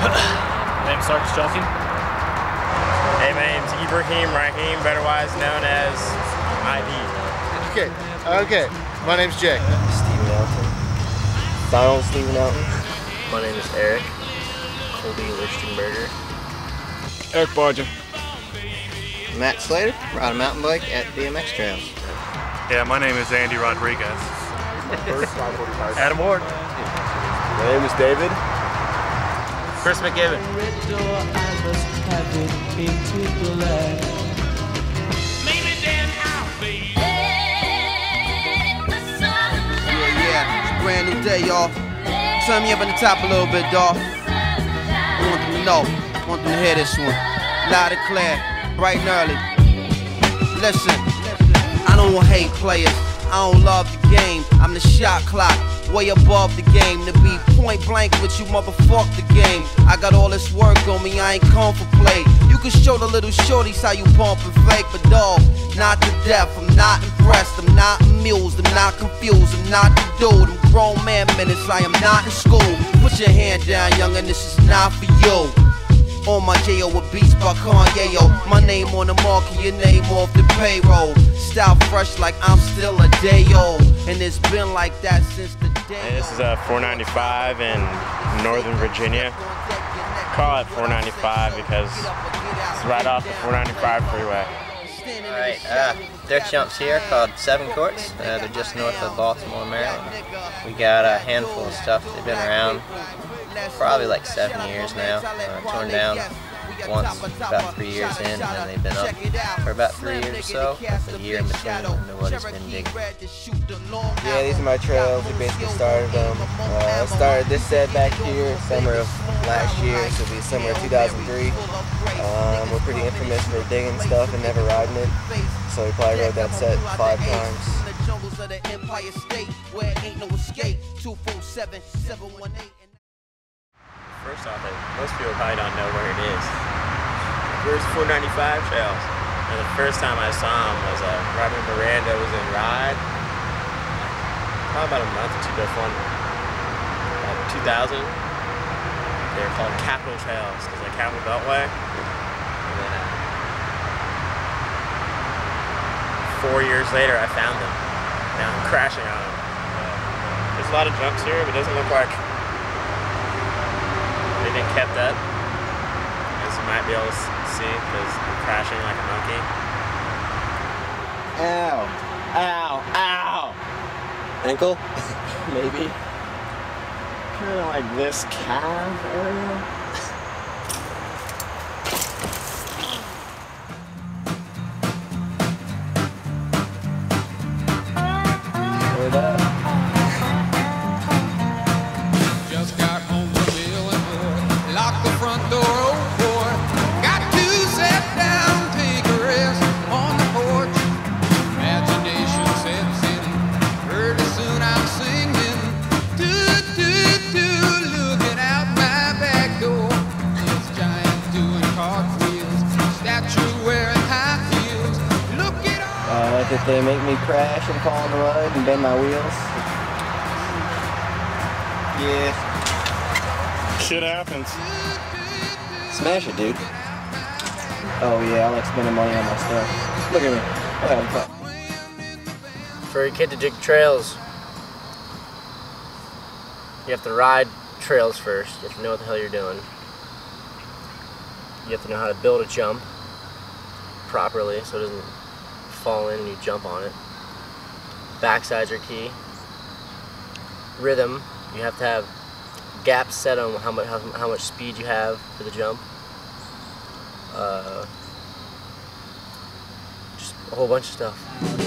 this goes. name's Sarkis Junkin. Hey, my name's Ibrahim Rahim, otherwise known as ID. Okay, okay. My name's Jay. Steven Elton. Donald Steven Elton. My name is Eric. Colby Lichtenberger. Eric Barger. Matt Slater. Ride a mountain bike at BMX Trails. Yeah, my name is Andy Rodriguez. Adam Ward. My name is David. Chris McGibbon. Maybe then I'll be. Yeah, yeah. Brand new day, y'all. Turn me up on the top a little bit, dawg. I want them to know. I want them to hear this one. Loud and clear, bright and early. Listen, I don't hate players. I don't love the game. I'm the shot clock, way above the game. To be point blank with you, motherfuck the game. I got all this work on me, I ain't come for play. You can show the little shorties how you pump and fake, but dog, not to death. I'm not impressed, I'm not amused, I'm not confused, I'm not the dude. I'm grown man minutes, I am not in school. Put your hand down, youngin', this is not for you. On my J.O. with beats by Kanye, yo. My name on the mark and your name off the payroll. Style fresh like I'm still a day old. And it's been like that since the day. And this is a 495 in Northern Virginia. Call it 495 because it's right off the 495 freeway. Alright, uh, dirt jumps here called Seven Courts. Uh, they're just north of Baltimore, Maryland. We got a handful of stuff. They've been around probably like seven years now. Uh, torn down once about three years in, and then they've been up for about three years or so. A year in between, and nobody's been digging. Yeah, these are my trails. We basically started them. Uh, started this set back here summer of last year, so it'll be summer of 2003. Um, we're pretty infamous for digging stuff and never riding it, so we probably rode that set five times. First off, most people probably don't know where it is. Where's 495 Trails? And the first time I saw him was uh, Robert Miranda was in Ride. Probably about a month or two before, about 2000. They were called Capital Trails because like Capital Beltway. And then uh, four years later, I found them. Now I'm crashing on them. There's a lot of jumps here, but it doesn't look like anything kept up. As you might be able to see, because I'm crashing like a monkey. Ow. Ow. Ow. Ankle? Maybe. Kind of like this calf area. All. If they make me crash and fall in the mud and bend my wheels. Yeah. Shit happens. Smash it, dude. Oh yeah, I like spending money on my stuff. Look at me. I'm having fun. For a kid to dig trails, you have to ride trails first. You have to know what the hell you're doing. You have to know how to build a jump properly so it doesn't fall in and you jump on it. Backsides are key. Rhythm, you have to have gaps set on how much how, how much speed you have for the jump. Uh, just a whole bunch of stuff.